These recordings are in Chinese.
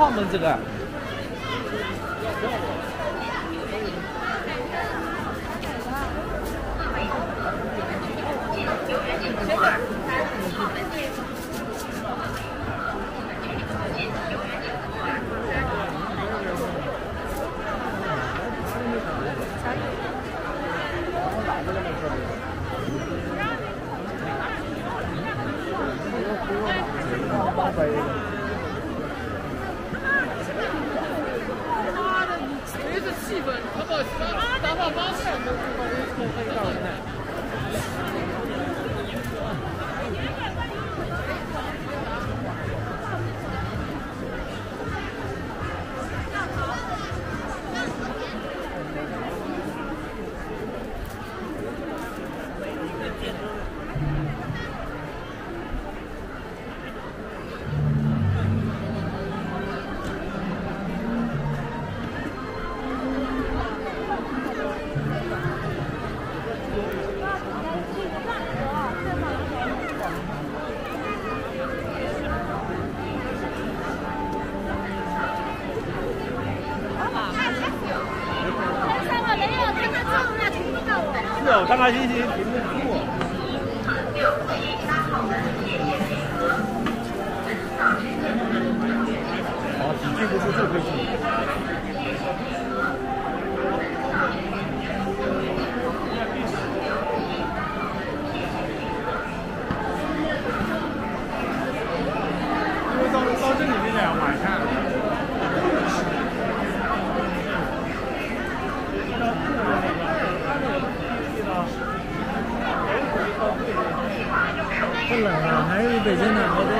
澳门这个。走，张开，轻轻平步。好几句，不是字可以。还是北京暖和多。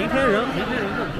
明天人明天人更多。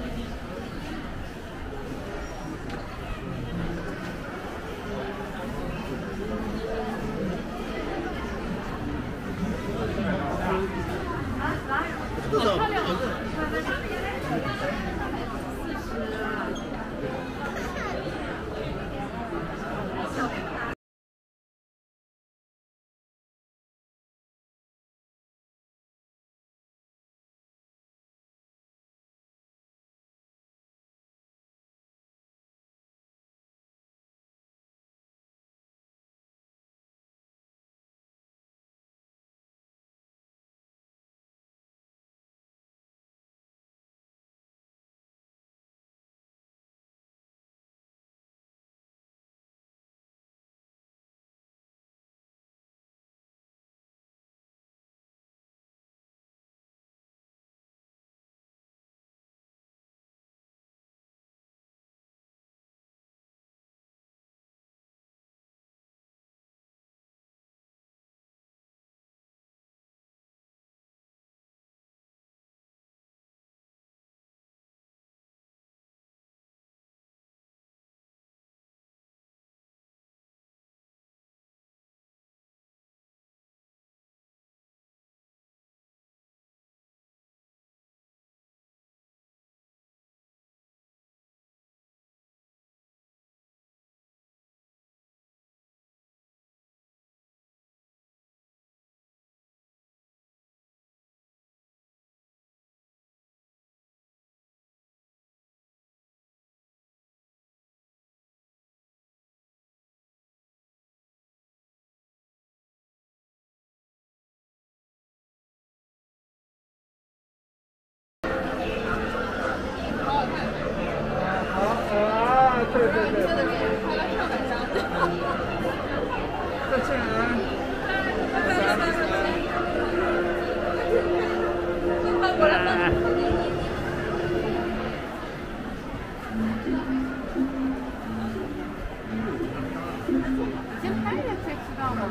先拍一才知道嘛。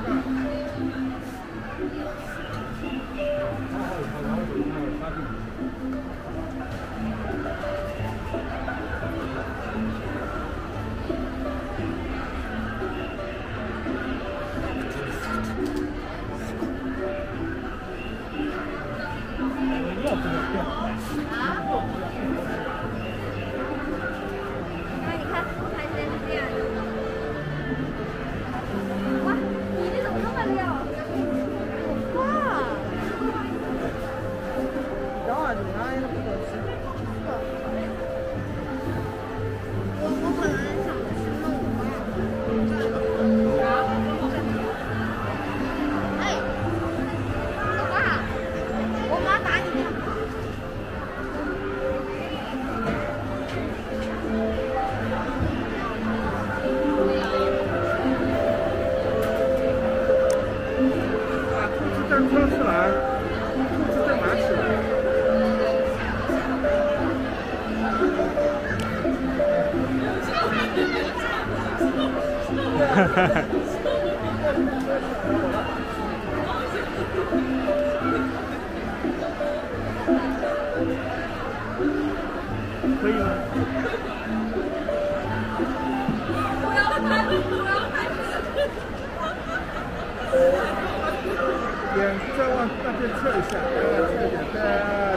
测一下，测一下，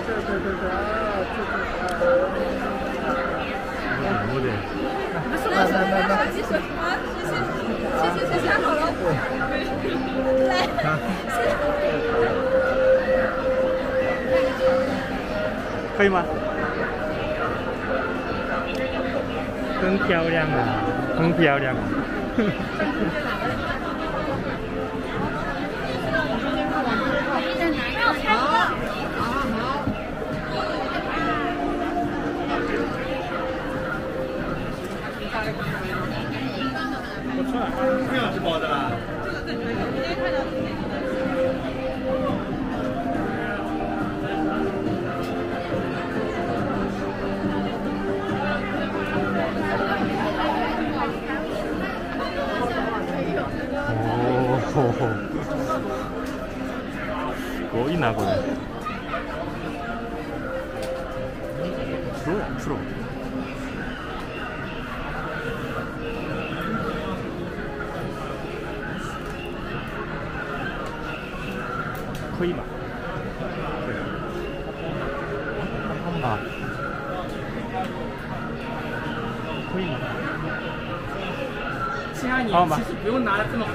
对对对对对对对。可以吗？很漂亮啊，很漂亮、啊。可以拿过来。pro pro。可以吧？可以。你其实不用拿这么。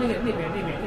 那边那边那边。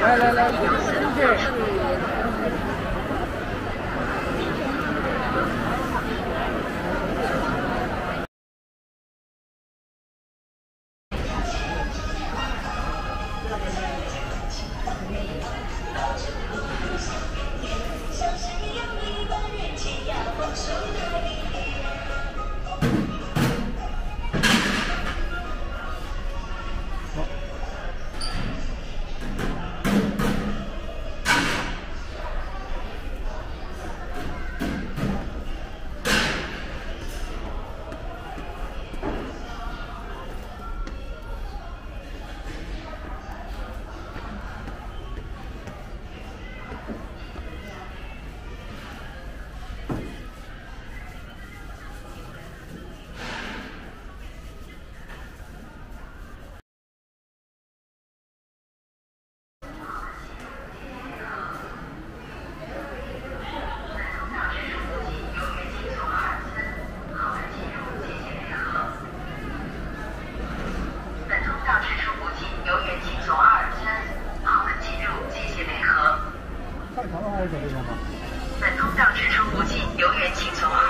来来来，进本通道直出附近游园请从。二